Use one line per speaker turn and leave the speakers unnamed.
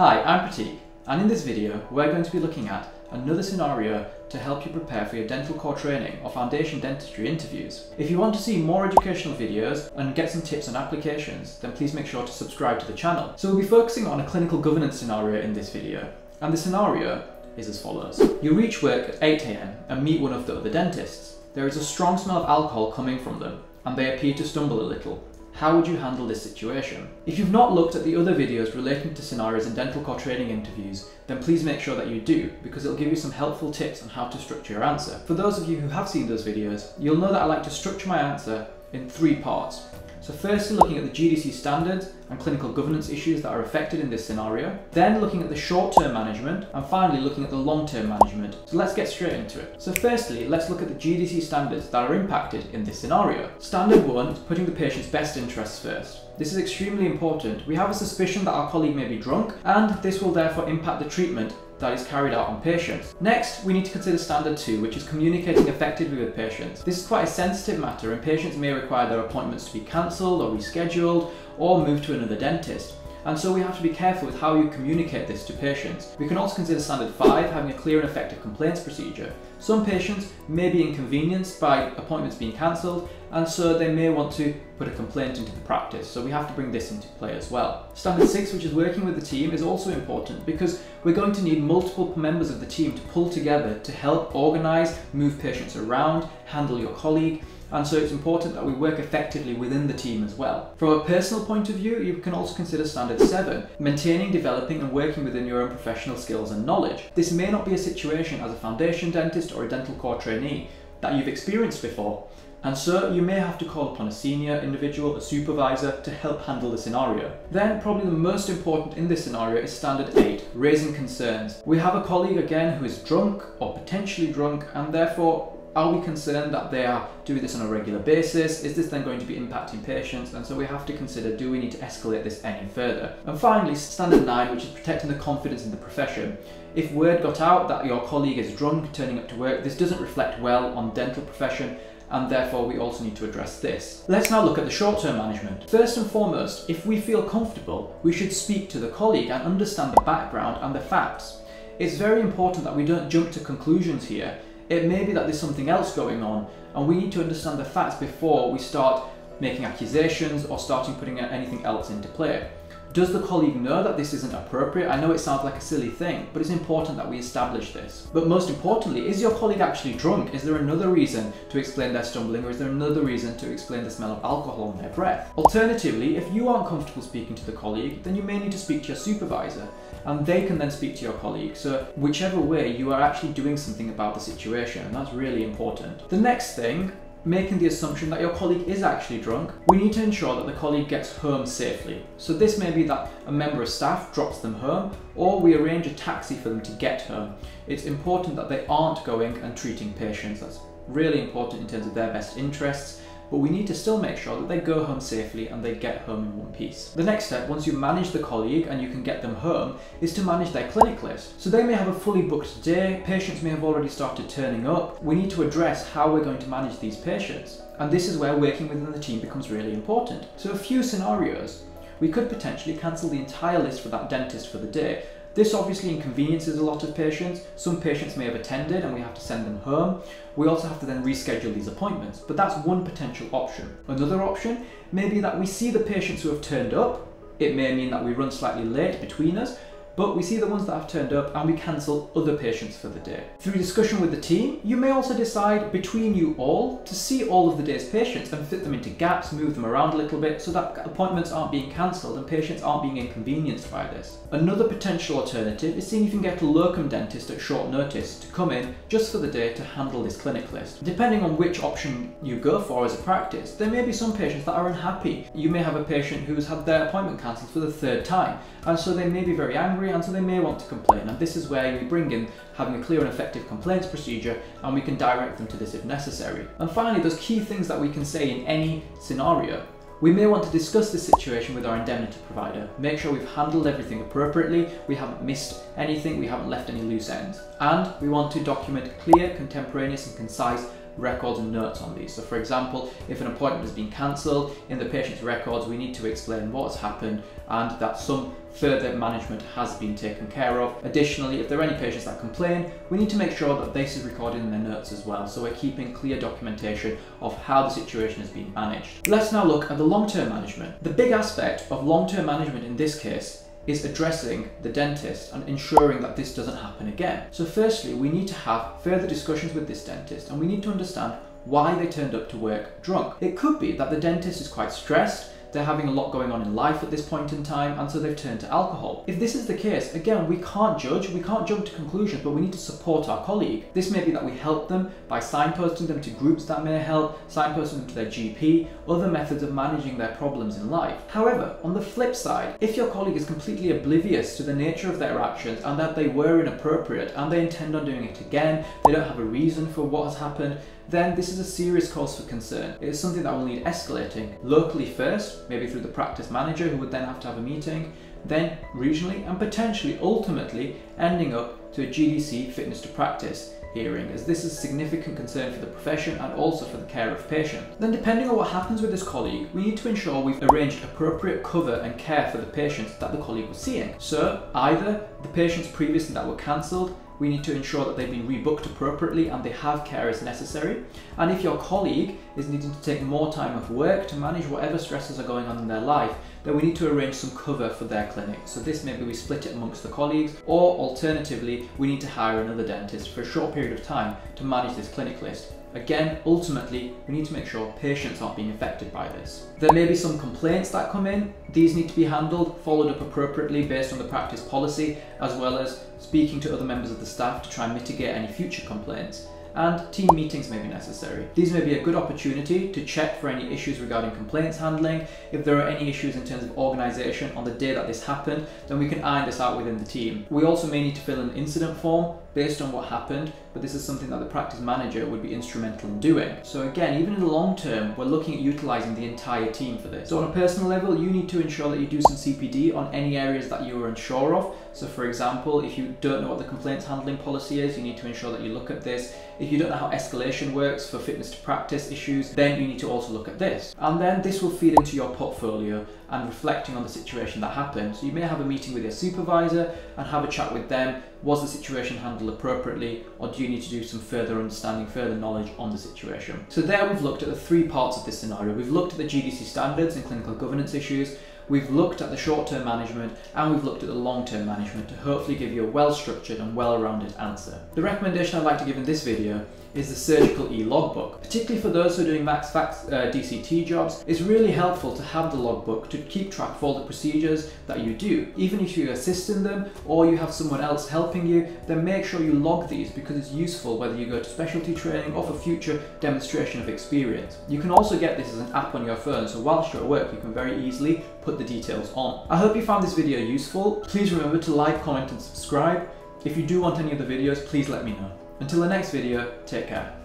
Hi, I'm Prateek, and in this video we're going to be looking at another scenario to help you prepare for your dental core training or foundation dentistry interviews. If you want to see more educational videos and get some tips and applications, then please make sure to subscribe to the channel. So we'll be focusing on a clinical governance scenario in this video, and the scenario is as follows. You reach work at 8am and meet one of the other dentists. There is a strong smell of alcohol coming from them, and they appear to stumble a little. How would you handle this situation? If you've not looked at the other videos relating to scenarios in dental core training interviews, then please make sure that you do, because it'll give you some helpful tips on how to structure your answer. For those of you who have seen those videos, you'll know that I like to structure my answer in three parts. So firstly looking at the GDC standards and clinical governance issues that are affected in this scenario, then looking at the short-term management, and finally looking at the long-term management. So let's get straight into it. So firstly, let's look at the GDC standards that are impacted in this scenario. Standard one is putting the patient's best interests first. This is extremely important. We have a suspicion that our colleague may be drunk, and this will therefore impact the treatment that is carried out on patients. Next, we need to consider standard two, which is communicating effectively with patients. This is quite a sensitive matter and patients may require their appointments to be cancelled or rescheduled or moved to another dentist. And so we have to be careful with how you communicate this to patients. We can also consider standard 5, having a clear and effective complaints procedure. Some patients may be inconvenienced by appointments being cancelled, and so they may want to put a complaint into the practice, so we have to bring this into play as well. Standard 6, which is working with the team, is also important because we're going to need multiple members of the team to pull together to help organise, move patients around, handle your colleague, and so it's important that we work effectively within the team as well. From a personal point of view, you can also consider Standard 7, maintaining, developing and working within your own professional skills and knowledge. This may not be a situation as a foundation dentist or a dental core trainee that you've experienced before, and so you may have to call upon a senior individual, a supervisor, to help handle the scenario. Then probably the most important in this scenario is standard 8, raising concerns. We have a colleague again who is drunk or potentially drunk and therefore are we concerned that they are doing this on a regular basis? Is this then going to be impacting patients? And so we have to consider, do we need to escalate this any further? And finally, standard nine, which is protecting the confidence in the profession. If word got out that your colleague is drunk turning up to work, this doesn't reflect well on dental profession and therefore we also need to address this. Let's now look at the short-term management. First and foremost, if we feel comfortable, we should speak to the colleague and understand the background and the facts. It's very important that we don't jump to conclusions here it may be that there's something else going on, and we need to understand the facts before we start making accusations or starting putting anything else into play. Does the colleague know that this isn't appropriate? I know it sounds like a silly thing, but it's important that we establish this. But most importantly, is your colleague actually drunk? Is there another reason to explain their stumbling or is there another reason to explain the smell of alcohol on their breath? Alternatively, if you aren't comfortable speaking to the colleague, then you may need to speak to your supervisor and they can then speak to your colleague. So whichever way, you are actually doing something about the situation and that's really important. The next thing making the assumption that your colleague is actually drunk, we need to ensure that the colleague gets home safely. So this may be that a member of staff drops them home or we arrange a taxi for them to get home. It's important that they aren't going and treating patients. That's really important in terms of their best interests but we need to still make sure that they go home safely and they get home in one piece. The next step, once you manage the colleague and you can get them home, is to manage their clinic list. So they may have a fully booked day, patients may have already started turning up. We need to address how we're going to manage these patients. And this is where working within the team becomes really important. So a few scenarios. We could potentially cancel the entire list for that dentist for the day this obviously inconveniences a lot of patients. Some patients may have attended and we have to send them home. We also have to then reschedule these appointments, but that's one potential option. Another option may be that we see the patients who have turned up. It may mean that we run slightly late between us, but we see the ones that have turned up and we cancel other patients for the day. Through discussion with the team, you may also decide between you all to see all of the day's patients and fit them into gaps, move them around a little bit so that appointments aren't being cancelled and patients aren't being inconvenienced by this. Another potential alternative is seeing if you can get a locum dentist at short notice to come in just for the day to handle this clinic list. Depending on which option you go for as a practice, there may be some patients that are unhappy. You may have a patient who's had their appointment cancelled for the third time and so they may be very angry and so they may want to complain. And this is where we bring in having a clear and effective complaints procedure and we can direct them to this if necessary. And finally, those key things that we can say in any scenario. We may want to discuss this situation with our indemnity provider, make sure we've handled everything appropriately, we haven't missed anything, we haven't left any loose ends. And we want to document clear, contemporaneous and concise records and notes on these. So for example, if an appointment has been cancelled, in the patient's records we need to explain what's happened and that some further management has been taken care of. Additionally, if there are any patients that complain, we need to make sure that this is recorded in their notes as well, so we're keeping clear documentation of how the situation has been managed. Let's now look at the long-term management. The big aspect of long-term management in this case is addressing the dentist and ensuring that this doesn't happen again. So firstly, we need to have further discussions with this dentist and we need to understand why they turned up to work drunk. It could be that the dentist is quite stressed they're having a lot going on in life at this point in time, and so they've turned to alcohol. If this is the case, again, we can't judge, we can't jump to conclusions, but we need to support our colleague. This may be that we help them by signposting them to groups that may help, signposting them to their GP, other methods of managing their problems in life. However, on the flip side, if your colleague is completely oblivious to the nature of their actions and that they were inappropriate and they intend on doing it again, they don't have a reason for what has happened, then this is a serious cause for concern. It is something that will need escalating locally first, maybe through the practice manager who would then have to have a meeting, then regionally and potentially ultimately ending up to a GDC fitness to practice hearing as this is a significant concern for the profession and also for the care of patients. Then depending on what happens with this colleague, we need to ensure we've arranged appropriate cover and care for the patients that the colleague was seeing. So either the patients previously that were cancelled we need to ensure that they've been rebooked appropriately and they have care as necessary. And if your colleague is needing to take more time off work to manage whatever stresses are going on in their life, then we need to arrange some cover for their clinic. So this maybe we split it amongst the colleagues, or alternatively, we need to hire another dentist for a short period of time to manage this clinic list. Again, ultimately, we need to make sure patients aren't being affected by this. There may be some complaints that come in. These need to be handled, followed up appropriately based on the practice policy, as well as speaking to other members of the staff to try and mitigate any future complaints and team meetings may be necessary. These may be a good opportunity to check for any issues regarding complaints handling. If there are any issues in terms of organisation on the day that this happened, then we can iron this out within the team. We also may need to fill an incident form based on what happened, but this is something that the practice manager would be instrumental in doing. So again, even in the long term, we're looking at utilising the entire team for this. So on a personal level, you need to ensure that you do some CPD on any areas that you are unsure of. So for example, if you don't know what the complaints handling policy is, you need to ensure that you look at this. If you don't know how escalation works for fitness to practice issues, then you need to also look at this. And then this will feed into your portfolio and reflecting on the situation that happened. So you may have a meeting with your supervisor and have a chat with them. Was the situation handled appropriately or do you need to do some further understanding, further knowledge on the situation? So there we've looked at the three parts of this scenario. We've looked at the GDC standards and clinical governance issues, We've looked at the short-term management and we've looked at the long-term management to hopefully give you a well-structured and well-rounded answer. The recommendation I'd like to give in this video is the surgical e-logbook. Particularly for those who are doing max fax uh, DCT jobs, it's really helpful to have the logbook to keep track of all the procedures that you do. Even if you assist in them or you have someone else helping you, then make sure you log these because it's useful whether you go to specialty training or for future demonstration of experience. You can also get this as an app on your phone, so whilst you're at work, you can very easily put the details on. I hope you found this video useful. Please remember to like, comment and subscribe. If you do want any of the videos, please let me know. Until the next video, take care.